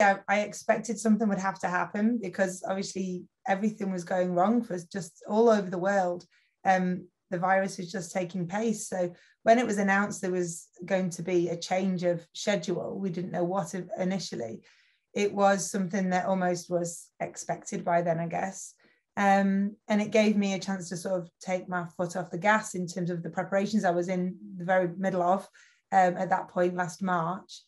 I, I expected something would have to happen because obviously everything was going wrong for us just all over the world. Um, the virus was just taking pace. So when it was announced there was going to be a change of schedule, we didn't know what initially. It was something that almost was expected by then, I guess. Um, and it gave me a chance to sort of take my foot off the gas in terms of the preparations I was in the very middle of um, at that point last March.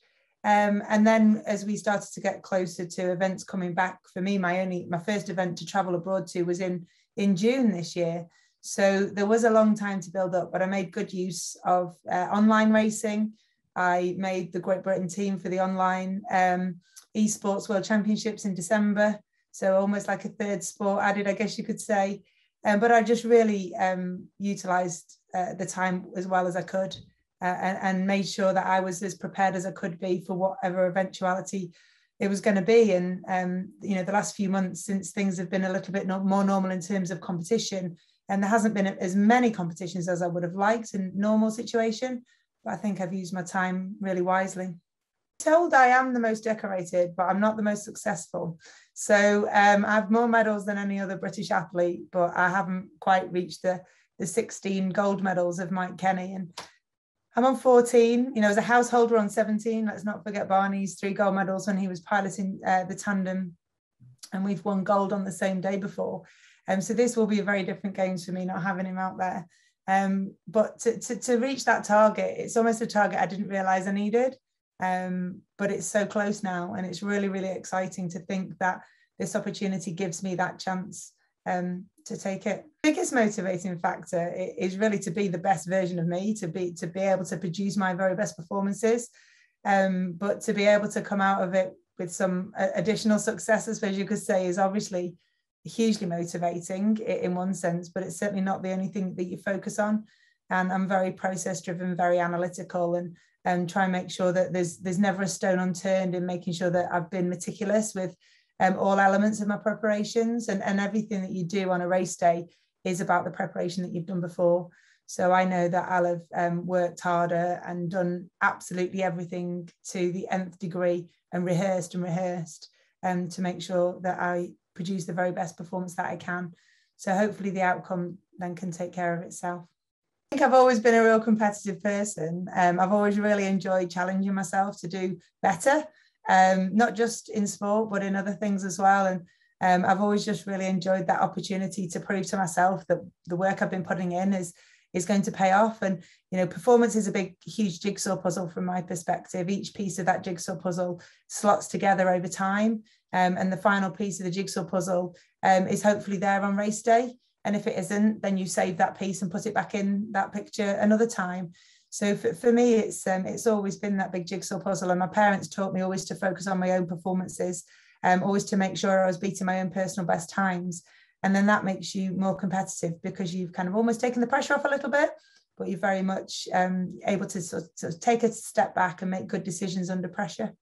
Um, and then as we started to get closer to events coming back for me, my only my first event to travel abroad to was in in June this year. So there was a long time to build up, but I made good use of uh, online racing. I made the Great Britain team for the online um, esports World Championships in December. So almost like a third sport added, I guess you could say. Um, but I just really um, utilized uh, the time as well as I could and, and, made sure that I was as prepared as I could be for whatever eventuality it was going to be. And um, you know, the last few months since things have been a little bit more normal in terms of competition, and there hasn't been as many competitions as I would have liked in normal situation. But I think I've used my time really wisely. Told I am the most decorated, but I'm not the most successful. So um, I have more medals than any other British athlete, but I haven't quite reached the the 16 gold medals of Mike Kenny. And I'm on 14. You know, as a householder on 17, let's not forget Barney's three gold medals when he was piloting uh, the tandem. And we've won gold on the same day before. Um, so this will be a very different games for me not having him out there. Um, but to, to, to reach that target, it's almost a target I didn't realize I needed. Um, but it's so close now. And it's really, really exciting to think that this opportunity gives me that chance um, to take it. Biggest motivating factor is really to be the best version of me, to be to be able to produce my very best performances, um, but to be able to come out of it with some additional successes, as you could say, is obviously hugely motivating in one sense, but it's certainly not the only thing that you focus on. And I'm very process driven, very analytical, and and try and make sure that there's there's never a stone unturned in making sure that I've been meticulous with um, all elements of my preparations and, and everything that you do on a race day is about the preparation that you've done before. So I know that I'll have um, worked harder and done absolutely everything to the nth degree and rehearsed and rehearsed um, to make sure that I produce the very best performance that I can. So hopefully the outcome then can take care of itself. I think I've always been a real competitive person. Um, I've always really enjoyed challenging myself to do better um, not just in sport, but in other things as well. And um, I've always just really enjoyed that opportunity to prove to myself that the work I've been putting in is is going to pay off. And you know, performance is a big, huge jigsaw puzzle from my perspective. Each piece of that jigsaw puzzle slots together over time, um, and the final piece of the jigsaw puzzle um, is hopefully there on race day. And if it isn't, then you save that piece and put it back in that picture another time. So for, for me, it's um, it's always been that big jigsaw puzzle. And my parents taught me always to focus on my own performances, um, always to make sure I was beating my own personal best times. And then that makes you more competitive because you've kind of almost taken the pressure off a little bit, but you're very much um, able to sort of take a step back and make good decisions under pressure.